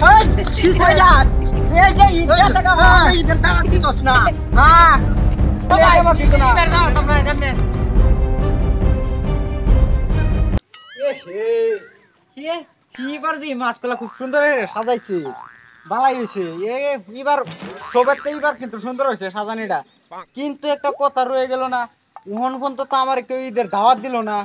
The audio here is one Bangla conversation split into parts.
যে হ্যাঁ এবার দি মাঠগুলা খুব সুন্দর হয়ে সাজাইছে ভালাই হয়েছে এবার সবেতে এবার কিন্তু সুন্দর হয়েছে সাজানিটা কিন্তু একটা কথা রয়ে গেল না উহন পর্যন্ত তো আমার কেউ ঈদের দাওয়াত দিল না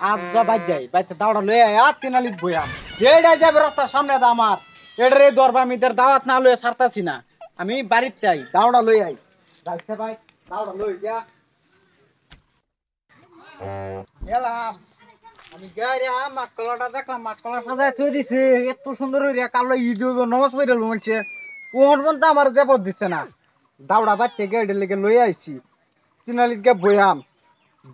আজ যা বাদ যাই বাইতে দাওয়াটা লয়ে আয় আর তিনালিত বইয়াম যেটা যাবে রাস্তার সামনে দা আমার এটারে দরবার আমি দাওয়াত না লয়ে ছাড়তাছি না। আমি বাড়িতে আই দাওয়াটা লই আই। যাইতে ভাই, দাওয়াটা লই যা। গেলাম আমি গাড়ি মাঠকলাটা দেখলাম মাঠকলা সাজায় থই দিছে। এত সুন্দর হইয়া কালো ঈদ নমাজ পড়ে বলছে। কোন পর্যন্ত আমার দেবত দিছে না। দাওড়া বাচ্চা গাড়ি লেগে লই আইছি। তিনালিত গে বয়াম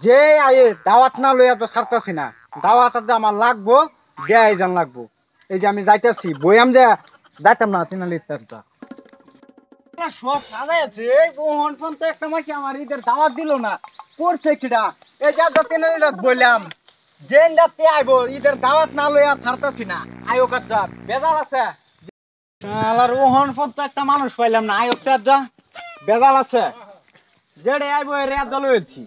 যে আয়ে দাওয়াত না লইয়া তো ছাড়তাছি না। দাওয়াত আমার লাগবো। দেয় লাগবো। এই যে আমি যাইতেছি, বয়াম যে যাইতাম না সব আছে একটা মাকে আমার ঈদের দাওয়াত দিল না? করছে কিডা? এই যা যা তিনালিত বললাম ঈদের দাওয়াত না লইয়া ছাড়তাছি না। আয়ো বেজাল আছে। শালার ওহন তো একটা মানুষ পাইলাম না, আয়ো যা, বেজাল আছে। যেড়ে আইবো রাত দল হয়েছি।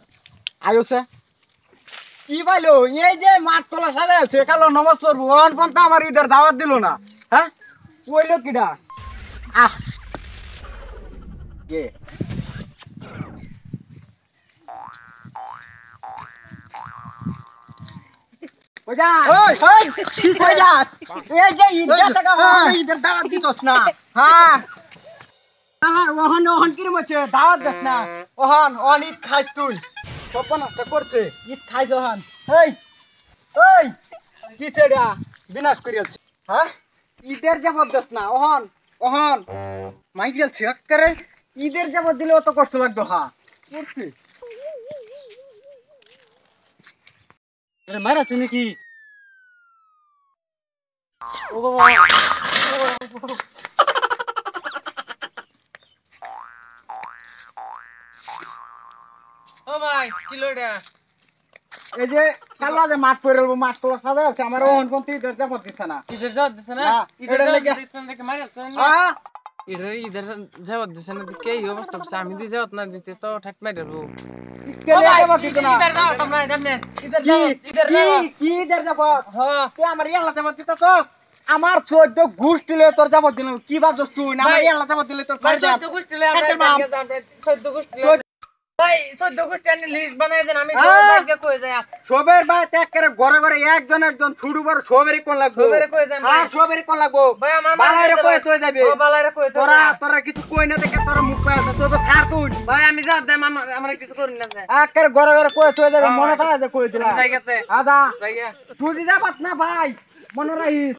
কি পাইলো? এই যে মাঠ তোলা সাজা আছে কালো নমাজ পড়ব। ওহন ফোন আমার ঈদের দাওয়াত দিল না হ্যাঁ? কইলো কিডা? আহ! কে? ওজা ওই ওই কি কইলা এই যে ঈদের টাকা আমার ঈদের দাওয়াত দিতস না হ্যাঁ? হ্যাঁ ওহন ওহন কিরম হচ্ছে? দাওয়াত দেস না। ওহন ওহন ঈদ খাইস তুই। সপন করছে ছেড়া? বিনাশ করিয়াছে। হ্যাঁ? ঈদের যাবত দেস না ওহন ওহন মাই গেলছে ঈদের যাবত দিলে অত কষ্ট লাগতো হ্যাঁ করছে। মারাছে নাকি ও বাবা। ও ভাই কি লইডা এই যে কালা যে মাঠ পরে রইবো, মাঠ আছে আমার ওহন দিছে না। দিছে মারি আছে দিছে এই অবস্থা হচ্ছে। আমি না দিতে তো মারি আমরা তুই চোদ্দ ঘুষ দিলে তোর যাবত দিলাম কি ভাবছস তুই? না আমার দিলে তোর। চোদ্দ গোষ্ঠী সবের ভাই ত্যাগ করে ঘরে ঘরে একজন একজন ছুটু বড় সবেরই কোন লাগবো। হ্যাঁ ভাই। সবেরই কোন লাগবো। ভাই বালাইরে কই তুই যাবি। তোরা তোরা কিছু কই না দেখে তোরা মুখ পায় আছে। তোর ছাড় তুই। ভাই আমি যাও দেম আমরা কিছু করি না যে ঘরে ঘরে তুই যাবি। মনে। থাকে যে কই দিলা আদা তুই না ভাই। মনে রাখিস।